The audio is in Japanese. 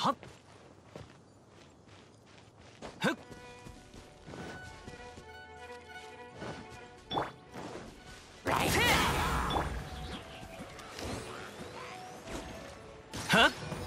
はっ。ふっ。ライフはっ。